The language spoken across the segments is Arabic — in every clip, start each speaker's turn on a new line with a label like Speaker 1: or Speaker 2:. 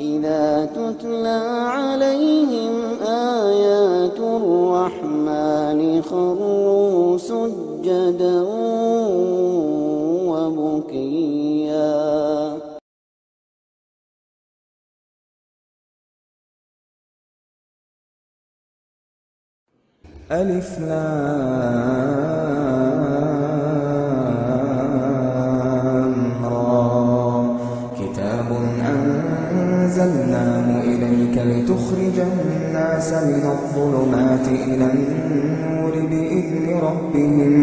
Speaker 1: إذا تتلى عليهم آيات الرحمن خروا سجدا وبكيا.
Speaker 2: ألف النور بإذن ربهم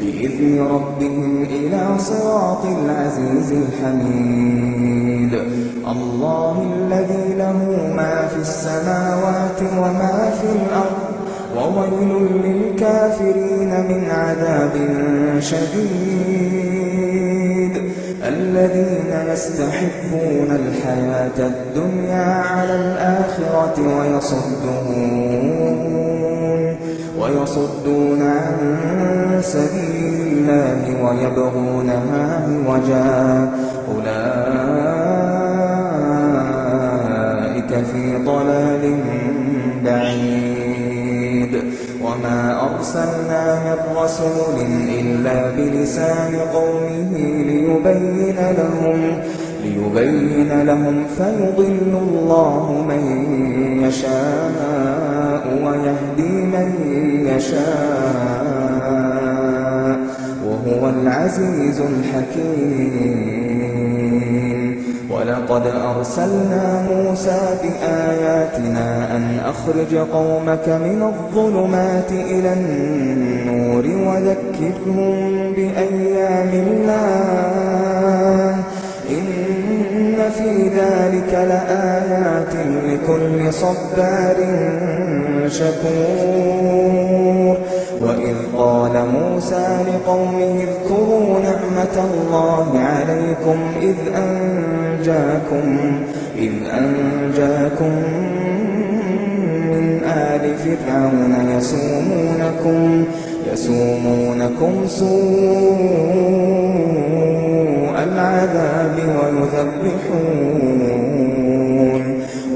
Speaker 2: بإذن ربهم إلى صراط العزيز الحميد. الله الذي له ما في السماوات وما في الأرض وويل للكافرين من عذاب شديد. الذين يستحبون الحياة الدنيا على الآخرة ويصدون ويصدون عن سبيل الله ويبغونها عوجا. أولئك في ضلال بعيد. وما أرسلنا من رسول إلا بلسان قومه ليبين لهم ليبين لهم فيضل الله من يشاء. ويهدي من يشاء وهو العزيز الحكيم. ولقد أرسلنا موسى بآياتنا أن أخرج قومك من الظلمات إلى النور وذكرهم بأيام الله. في ذلك لآيات لكل صبار شكور وإذ قال موسى لقومه اذكروا نعمة الله عليكم إذ أنجاكم إذ أنجاكم من آل فرعون يسومونكم يسومونكم سوء العذاب ويذبحون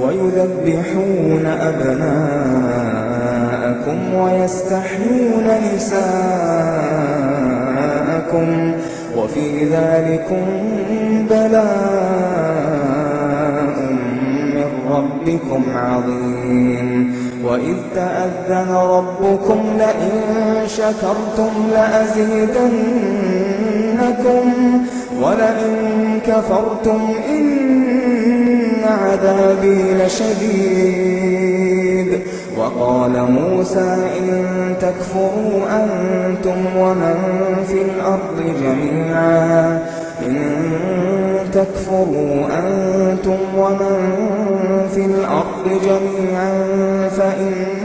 Speaker 2: ويذبحون أبناءكم ويستحيون نساءكم وفي ذلكم بلاء من ربكم عظيم. وإذ تأذن ربكم لئن شكرتم لأزيدنكم ولئن كفرتم إن عذابي لشديد. وقال موسى إن تكفروا أنتم ومن في الأرض جميعا. إن تكفروا أنتم ومن في الأرض جميعا فإن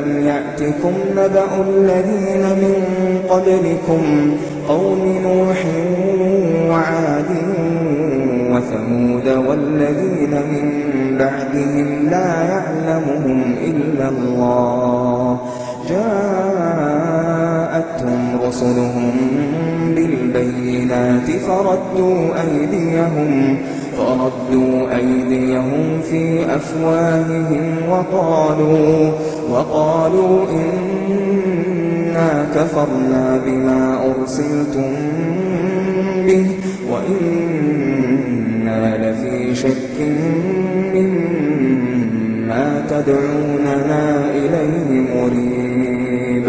Speaker 2: ألم يأتكم نبأ الذين من قبلكم قوم نوح وعاد وثمود والذين من بعدهم لا يعلمهم إلا الله جاءتهم رسلهم بالبينات فردوا أيديهم فردوا أيديهم في أفواههم وقالوا وقالوا إنا كفرنا بما أرسلتم به وإنا لفي شك مما تدعوننا إليه مريب.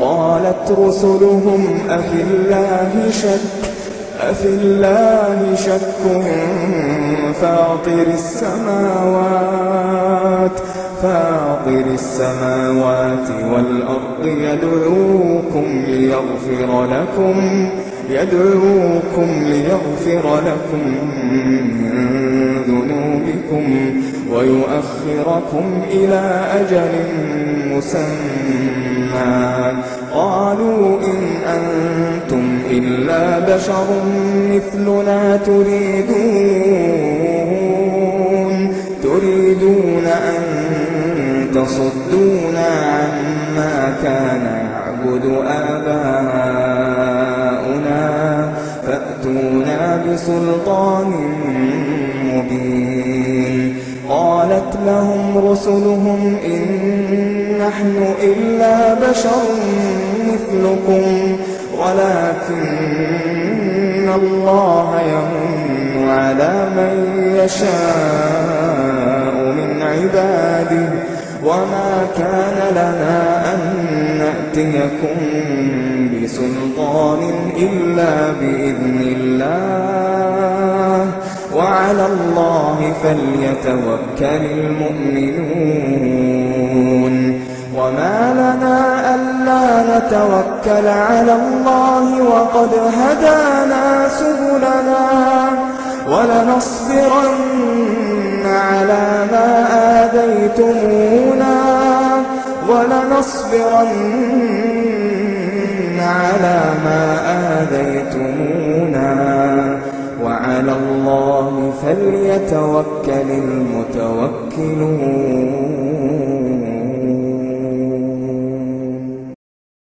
Speaker 2: قالت رسلهم أفي الله شك؟ أفي الله شك فاطر السماوات فاطر السماوات والأرض يدعوكم ليغفر لكم يدعوكم ليغفر لكم من ذنوبكم ويؤخركم إلى أجل مسمى. قالوا إن أنتم إلا بشر مثلنا تريدون. تريدون أن تصدونا عما نعبد آباؤنا. فأتونا بسلطان مبين. قالت لهم رسلهم إن نحن إلا بشر مثلكم ولكن الله يمن على من يشاء من عباده. وما كان لنا أن نأتيكم بسلطان إلا بإذن الله. وعلى الله فليتوكل المؤمنون. وما لنا ألا نتوكل على الله وقد هدانا سبلنا ولنصبرن على ما آذيتمونا ولنصبرن على ما آذيتمونا. وعلى الله فليتوكل المتوكلون.